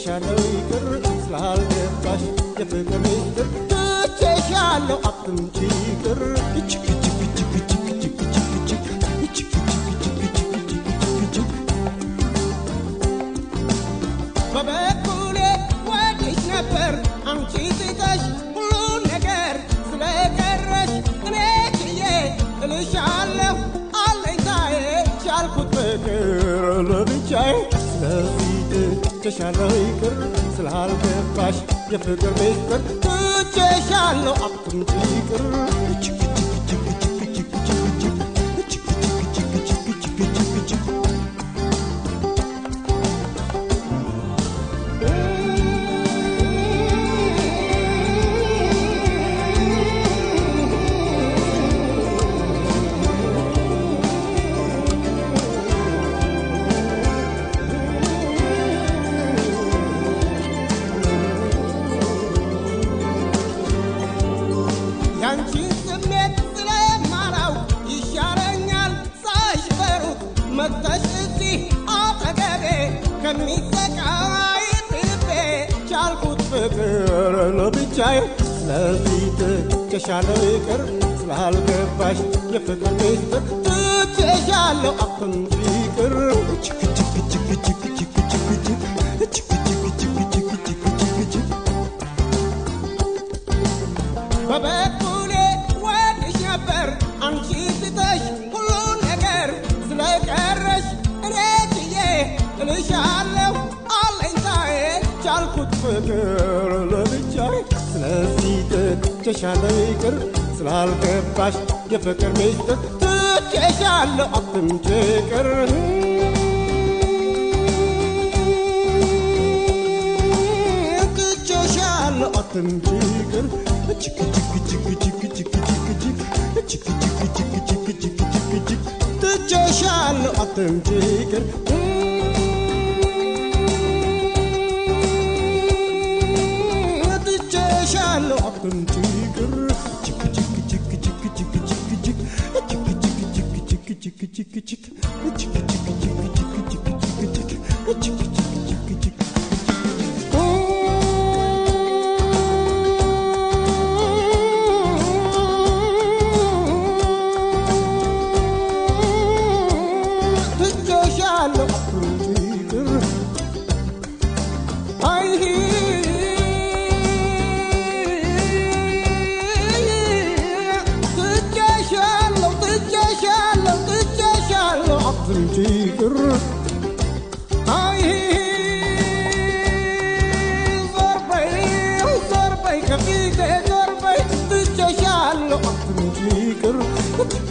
ትቼሻለሁ ይቅር ስላልገባሽ የፍቅር ሚስጥር ትቼሻለሁ አትምጪ ይቅር እጅግ እጅግ እጅግ እጅግ እጅግ እጅግ እጅግ እጅግ እጅግ እጅግ እጅግ እጅግ እጅግ በበኩሌ ወድሽ ነበር አንቺ ትተሽ ስለዚህ ትቼሻለሁ ይቅር ስላልገባሽ የፍቅር ሚስጥር ትቼሻለሁ አትምጪ ይቅር ቻልኩት ፍቅር ለብቻዬ ስለዚህ ትቼሻለሁ ይቅር ስላልገባሽ የፍቅር ሚስጥር ትቼሻለሁ አትምጪ ይቅር እጅግ ፍቅር ለብቻዬ ስለዚህ ትቼሻለሁ ይቅር ስላልገባሽ የፍቅር ሚስጥር ትቼሻለሁ አትምጪ ይቅር ትቼሻለሁ አትምጪ ይቅር እጅግ እጅግ እጅግ እጅግ እጅግ እጅግ እጅግ እጅግ እጅግ እጅግ እጅግ እጅግ እጅግ እጅግ ትቼሻለሁ አትምጪ ይቅር bakın tigir chicka chicka chicka chicka çık Chicka chicka chicka chicka chicka chicka çık Chicka chicka chicka chicka chicka chicka çık 呵